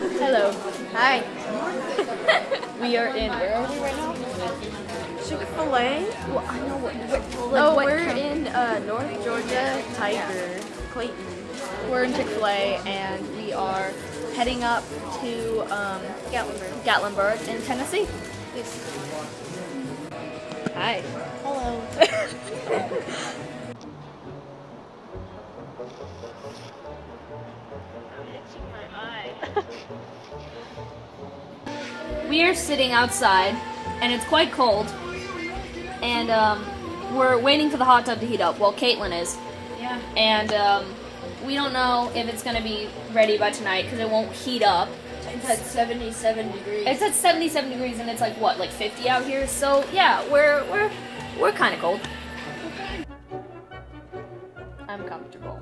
Hello. Hi. We are in. Where are we right now? Chick Fil A. Well, I know what. what like Oh, we're in uh, North Georgia, Tiger, Clayton. We're in Chick Fil A, and we are heading up to um, Gatlinburg. Gatlinburg in Tennessee. Hi. Hello. We are sitting outside, and it's quite cold, and um, we're waiting for the hot tub to heat up. Well, Caitlin is, Yeah. and um, we don't know if it's gonna be ready by tonight because it won't heat up. It's at 77 degrees. It's at 77 degrees, and it's like what, like 50 out here. So yeah, we're we're we're kind of cold. I'm comfortable.